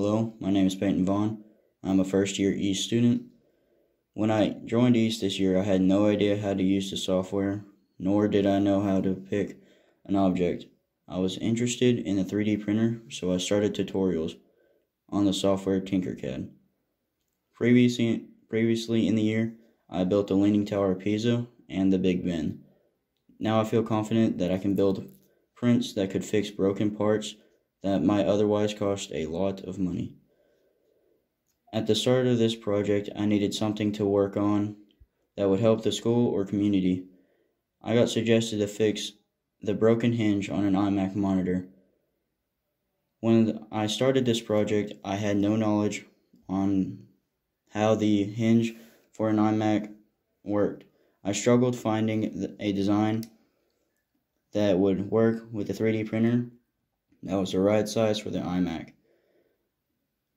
Hello, my name is Peyton Vaughan. I'm a first year East student. When I joined East this year, I had no idea how to use the software, nor did I know how to pick an object. I was interested in the 3D printer, so I started tutorials on the software Tinkercad. Previously, previously in the year, I built the Leaning Tower of Pisa and the Big Ben. Now I feel confident that I can build prints that could fix broken parts that might otherwise cost a lot of money. At the start of this project, I needed something to work on that would help the school or community. I got suggested to fix the broken hinge on an iMac monitor. When I started this project, I had no knowledge on how the hinge for an iMac worked. I struggled finding a design that would work with a 3D printer that was the right size for the iMac.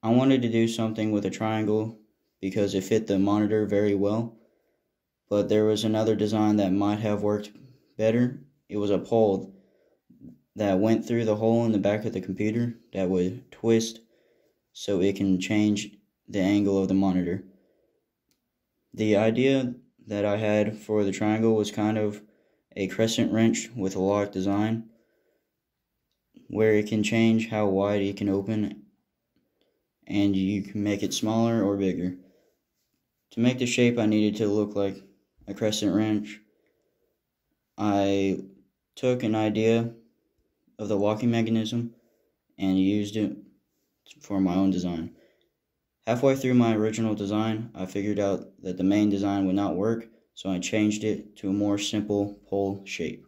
I wanted to do something with a triangle because it fit the monitor very well, but there was another design that might have worked better. It was a pole that went through the hole in the back of the computer that would twist so it can change the angle of the monitor. The idea that I had for the triangle was kind of a crescent wrench with a lock design where it can change how wide it can open and you can make it smaller or bigger. To make the shape I needed to look like a crescent wrench, I took an idea of the locking mechanism and used it for my own design. Halfway through my original design, I figured out that the main design would not work, so I changed it to a more simple pole shape.